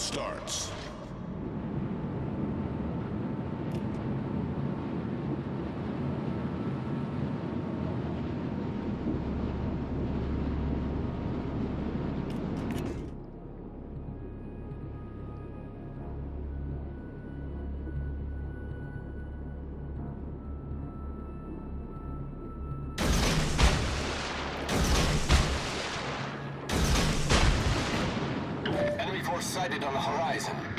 starts. On the horizon.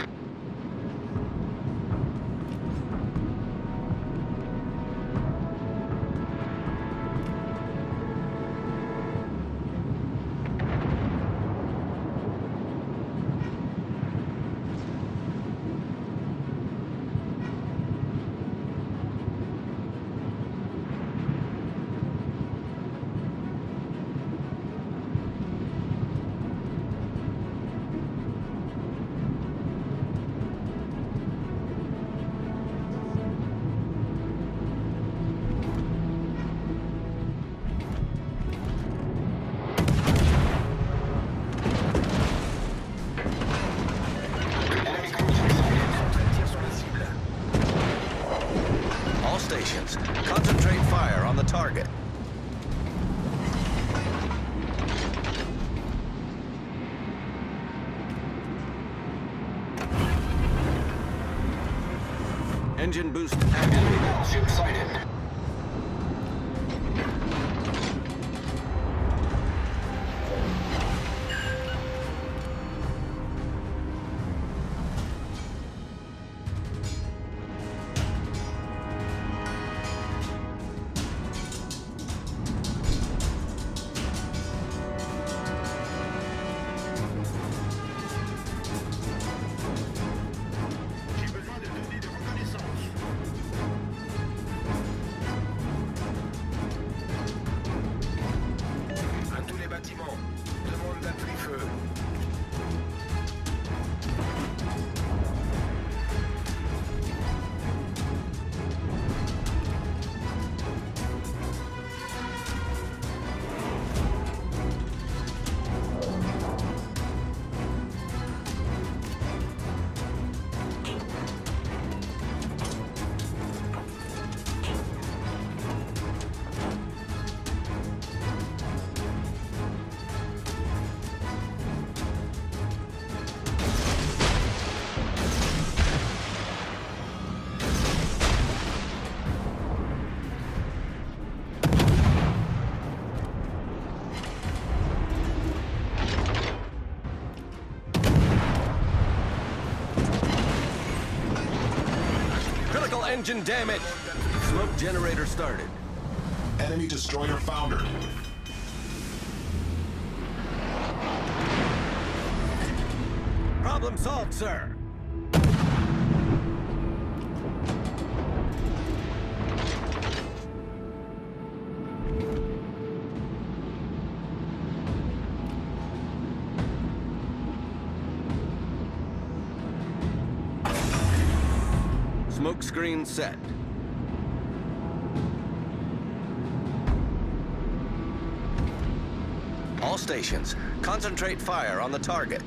Engine boost active. Enemy battleship sighted. Engine damage. Smoke generator started. Enemy destroyer foundered. Problem solved, sir. Screen set. All stations, concentrate fire on the target.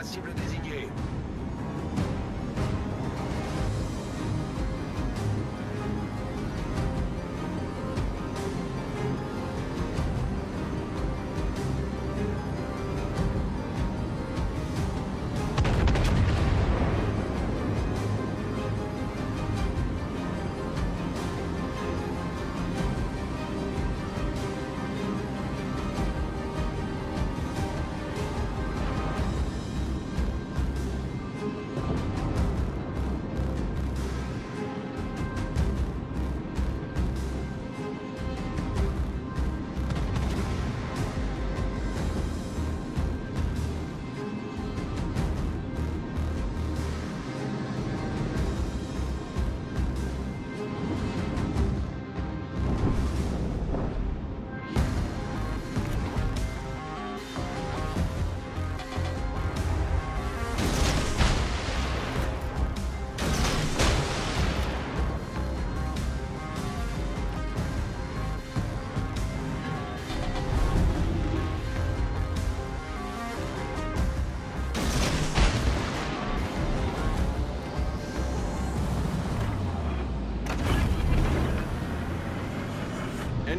La cible désignée.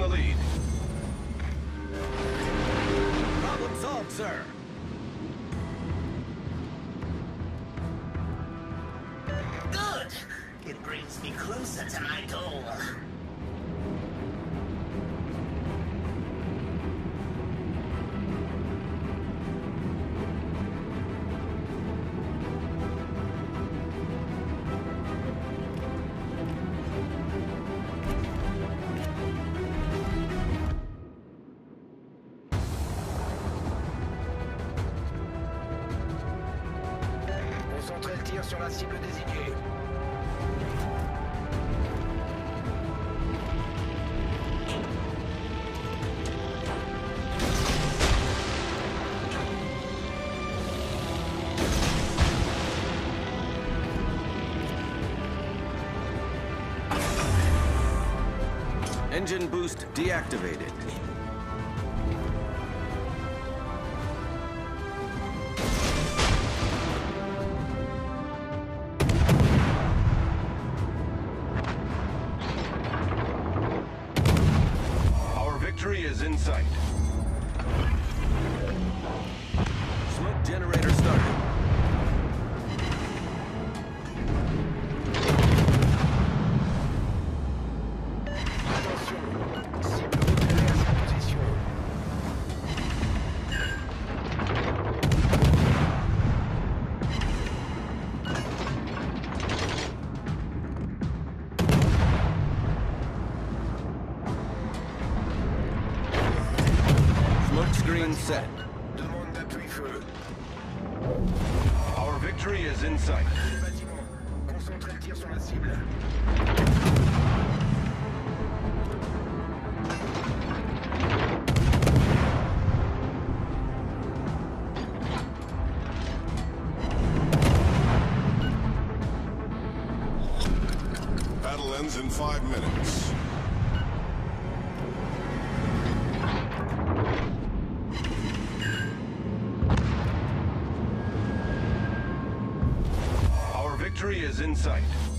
The lead. Problem solved, sir. Good! It brings me closer to my goal. La cible désignée. Engine boost deactivated. Victory is in sight. Concentrez le tir sur la cible. Is in sight.